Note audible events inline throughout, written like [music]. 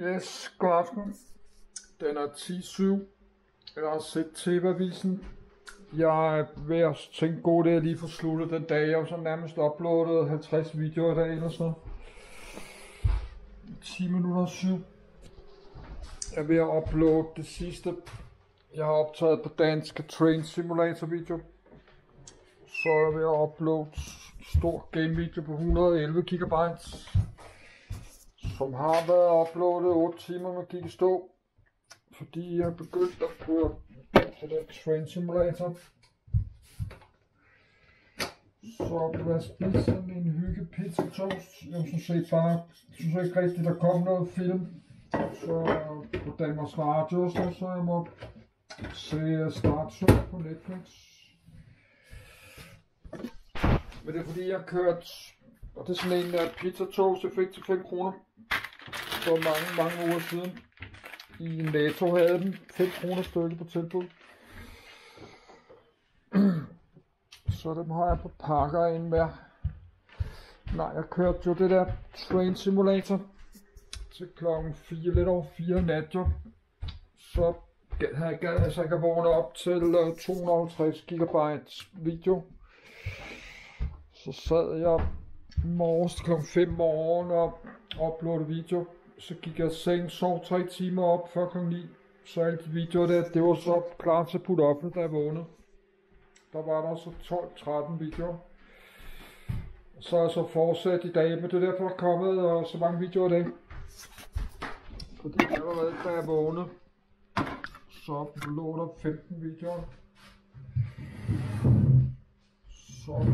Yes, god aften. Den er 10.07. Jeg har set TV-avisen. Jeg er ved at tænke god det, at lige få sluttet den dag. Jeg har så nærmest uploadet 50 videoer i dag eller sådan 10 minutter og 7. Jeg er ved at uploade det sidste. Jeg har optaget på dansk Train Simulator video. Så er jeg ved at uploade stor game video på 111 gigabytes som har været uploadet 8 timer med gik i stå, fordi jeg begyndte at køre på den Train Simulator. Så kunne jeg spise sådan en hygge pizza toast. Jeg synes set bare, jeg synes ikke rigtigt, der kom noget film. Så på Danmarks Radio, så, så jeg må se Startshow på Netflix. Men det er fordi, jeg har kørt, og det er sådan en uh, pizza toast, jeg fik til 5 kroner for mange, mange uger siden. I Netto havde den 5 kroner stykket på tilbud. Så dem har jeg på pakker ind med. Nej, jeg kørte jo det der Train Simulator til klokken 4, lidt over 4 nat jo. Så havde jeg gad altså ikke kan vågne op til øh, 250 GB video. Så sad jeg morges kl. 5 morgen og uploadede video så gik jeg seng, sov tre timer op før kl. 9. Så alle de videoer der, det var så klar til at putte op, da jeg vågnede. Der var der så 12-13 videoer. Så er jeg så fortsat i dag, men det er derfor, der er kommet og så mange videoer i dag. Fordi jeg var været, da jeg vågnede. Så lå der 15 videoer. Så.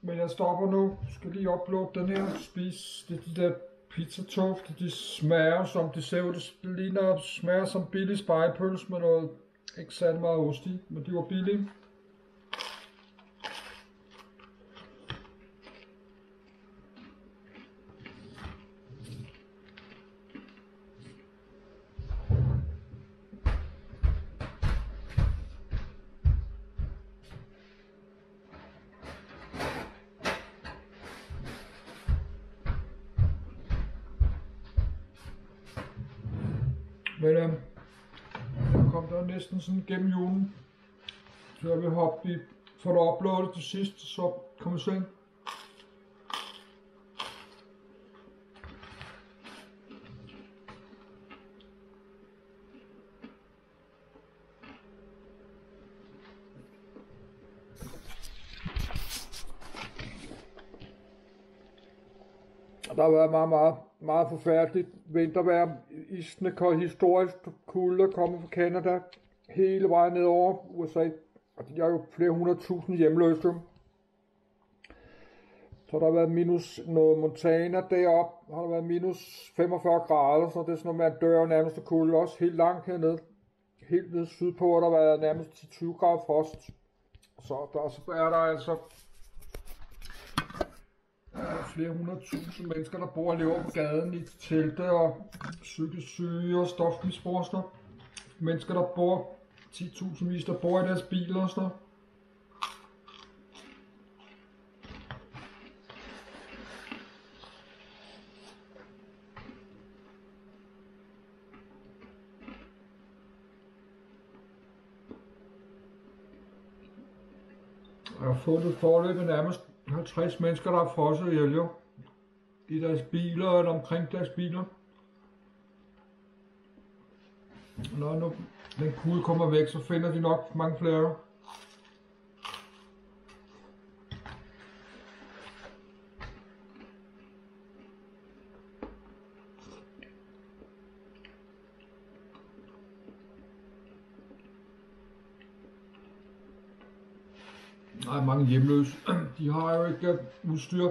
Men jeg stopper nu. Skal lige uploade den her. Spise det de der pizza toast, de smager som, de ser ud, det ligner, smager som billig spejepøls med noget, ikke særlig meget ost i, men de var billige. Men øhm, jeg kom der næsten sådan gennem julen. Så jeg vil hoppe i, for at uploade til sidst, så kom i seng. Der har været meget, meget, meget forfærdeligt vintervejr. Isene kom historisk kulde kommet fra Canada hele vejen ned over USA. Og de har jo flere hundrede tusind hjemløse. Så der har været minus noget Montana deroppe, har der været minus 45 grader, så det er sådan noget med, at dør nærmest er kulde, også helt langt hernede. Helt nede sydpå, der har været nærmest 20 grader frost. Så der, så er der altså flere hundrede tusind mennesker, der bor og lever på gaden i telte og psykisk syge og stofmisbrugere. Mennesker, der bor 10.000 vis, der bor i deres biler og sådan noget. Jeg har fundet forløbet nærmest 50 mennesker, der er frosset ihjel jo. I deres biler og omkring deres biler. Når nu den kugle kommer væk, så finder de nok mange flere. Der er mange hjemløse. [clears throat] De har jo ikke udstyr.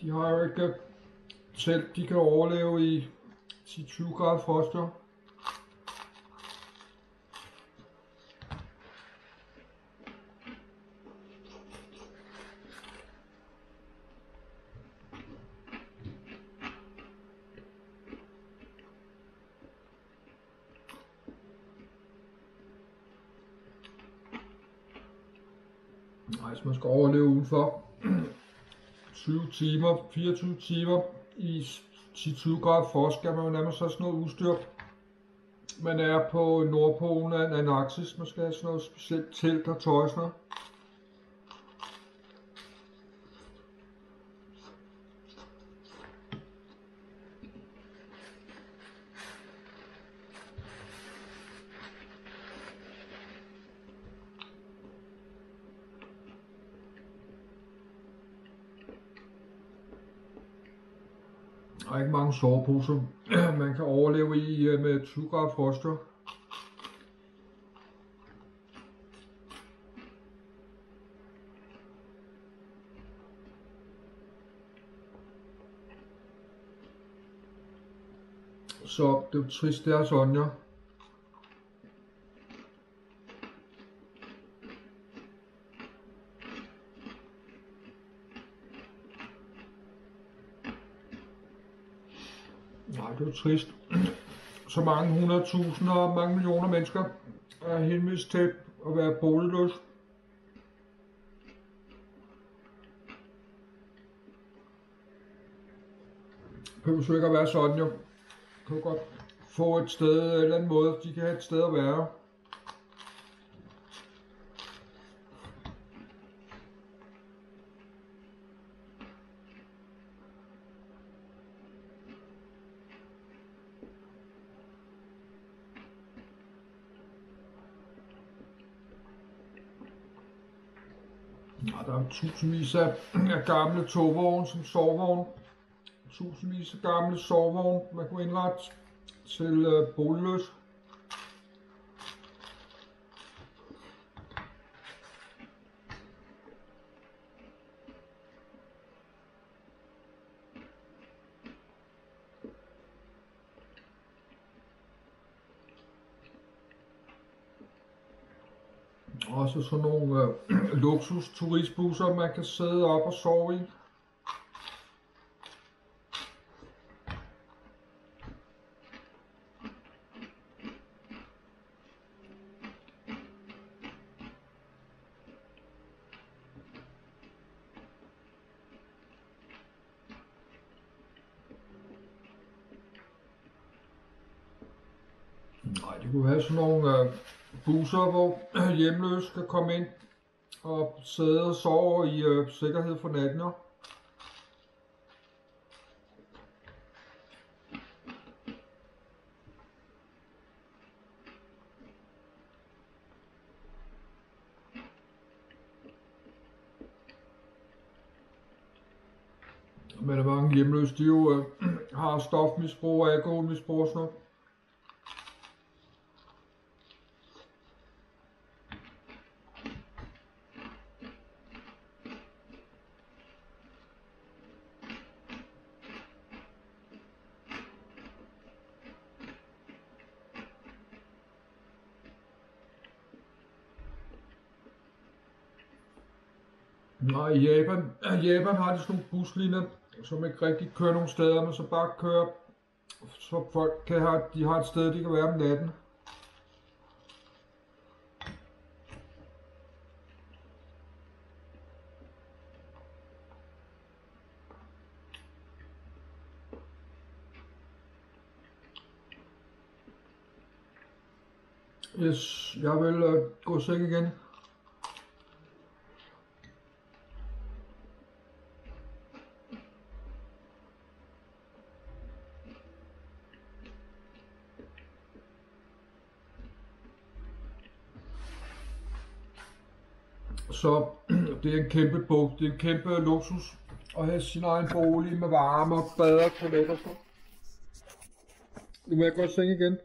De har jo ikke telt, de kan overleve i 10-20 grader frost. Nej, hvis man skal overleve udenfor [clears throat] 20 timer, 24 timer i 10-20 grader frost, skal man jo nærmest have sådan noget udstyr. Man er på Nordpolen af Antarktis, man skal have sådan noget specielt telt og tøj sådan noget. Der er ikke mange soveposer, [clears throat] man kan overleve i øh, med 20 grader froster. Så det er trist, det er sådan, ja. Nej, det er trist. [clears throat] Så mange hundredtusinder og mange millioner mennesker er henvist til at være boligløs. Det behøver ikke at være sådan, jo. Kan du godt få et sted, en eller anden måde, de kan have et sted at være. Og der er tusindvis af, [clears throat] af gamle togvogne som sovevogne. Tusindvis af gamle sovevogne, man kunne indrette til øh, boligløs. Også sådan nogle øh, [clears throat] luksus turistbusser, man kan sidde op og sove i. Nej, det kunne være sådan nogle øh, busser, hvor [clears throat] hjemløse kan komme ind og sidde og sove i øh, sikkerhed for natten. Men der er mange hjemløse, de jo øh, [clears throat] har stofmisbrug og alkoholmisbrug og sådan noget. Nej, i Japan, i Japan har de sådan nogle buslinjer, som ikke rigtig kører nogen steder, men så bare kører, så folk kan have, de har et sted, de kan være om natten. Yes, jeg vil uh, gå i seng igen. Så [clears throat] det er en kæmpe bog, det er en kæmpe luksus at have sin egen bolig med varme og bad og toilet og sådan. Nu må jeg godt i igen.